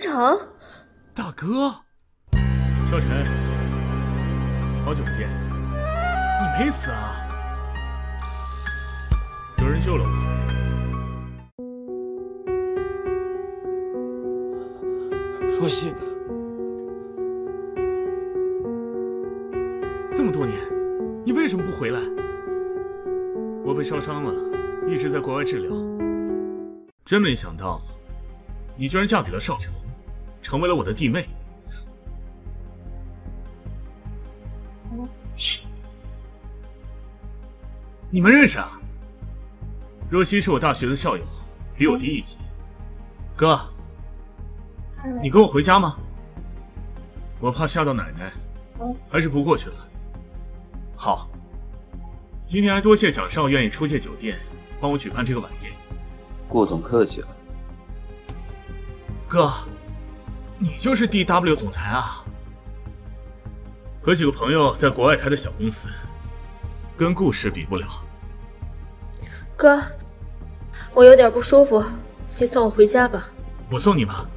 长，大哥，少晨，好久不见，你没死啊？有人救了我。若曦，这么多年，你为什么不回来？我被烧伤了，一直在国外治疗。真没想到，你居然嫁给了少成，成为了我的弟妹。你们认识啊？若曦是我大学的校友，比我低一级。哥，你跟我回家吗？我怕吓到奶奶，还是不过去了。好，今天还多谢蒋少愿意出借酒店，帮我举办这个晚宴。顾总客气了。哥，你就是 D W 总裁啊？和几个朋友在国外开的小公司，跟顾氏比不了。哥，我有点不舒服，你送我回家吧。我送你吧。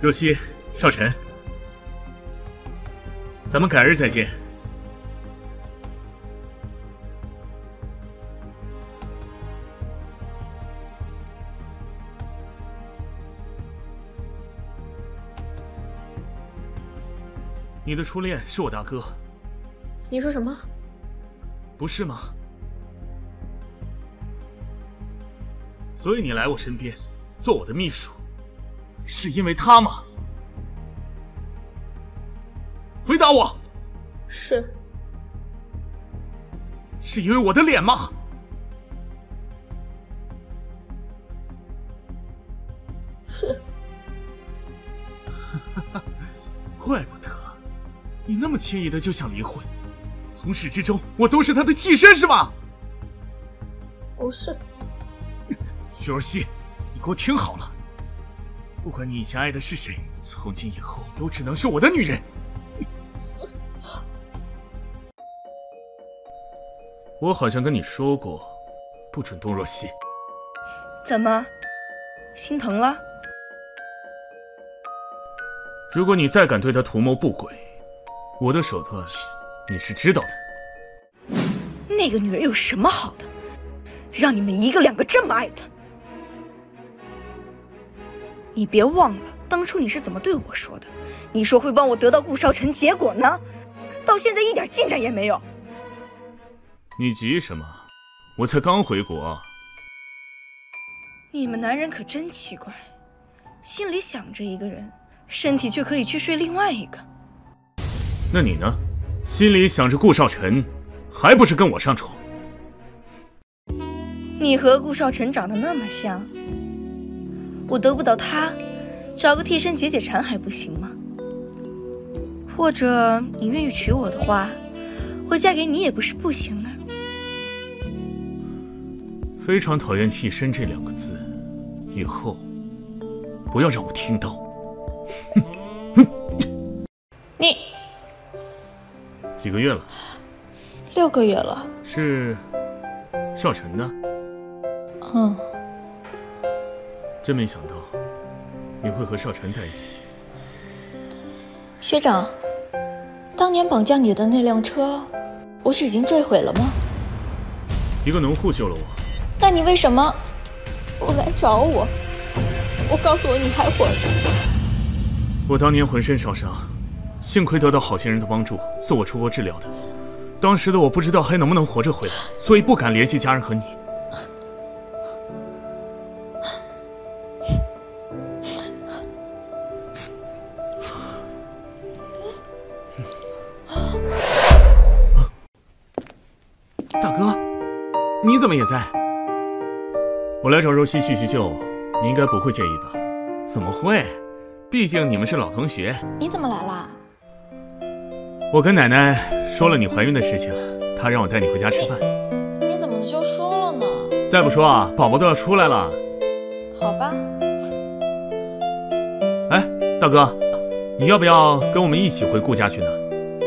若曦，少晨，咱们改日再见。你的初恋是我大哥，你说什么？不是吗？所以你来我身边，做我的秘书，是因为他吗？回答我，是。是因为我的脸吗？你那么轻易的就想离婚，从始至终我都是他的替身是吧？不是。徐若曦，你给我听好了，不管你以前爱的是谁，从今以后都只能是我的女人。我好像跟你说过，不准动若曦。怎么，心疼了？如果你再敢对她图谋不轨，我的手段你是知道的。那个女人有什么好的，让你们一个两个这么爱她？你别忘了当初你是怎么对我说的？你说会帮我得到顾少晨，结果呢？到现在一点进展也没有。你急什么？我才刚回国。你们男人可真奇怪，心里想着一个人，身体却可以去睡另外一个。那你呢？心里想着顾少辰，还不是跟我上床？你和顾少辰长得那么像，我得不到他，找个替身解解馋还不行吗？或者你愿意娶我的话，我嫁给你也不是不行啊。非常讨厌“替身”这两个字，以后不要让我听到。个月了？六个月了。是少晨的。嗯。真没想到你会和少晨在一起。学长，当年绑架你的那辆车，不是已经坠毁了吗？一个农户救了我。那你为什么不来找我？我告诉我你还活着。我当年浑身烧伤，幸亏得到好心人的帮助，送我出国治疗的。当时的我不知道还能不能活着回来，所以不敢联系家人和你。大哥，你怎么也在？我来找若曦叙叙旧，你应该不会介意吧？怎么会？毕竟你们是老同学。你怎么来了？我跟奶奶说了你怀孕的事情，她让我带你回家吃饭。你你怎么就说了呢？再不说啊，宝宝都要出来了。好吧。哎，大哥，你要不要跟我们一起回顾家去呢？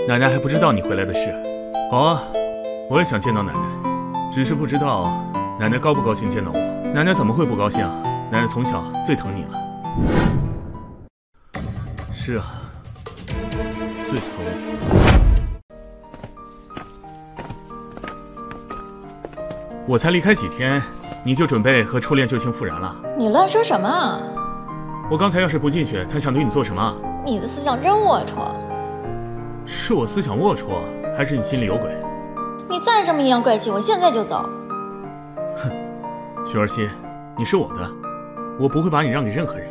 奶奶还不知道你回来的事。好啊，我也想见到奶奶，只是不知道奶奶高不高兴见到我？奶奶怎么会不高兴啊？奶奶从小最疼你了。是啊，最疼我。我才离开几天，你就准备和初恋旧情复燃了？你乱说什么？啊我刚才要是不进去，他想对你做什么？你的思想真龌龊。是我思想龌龊，还是你心里有鬼？你再这么阴阳怪气，我现在就走。哼，徐儿心，你是我的，我不会把你让给任何人。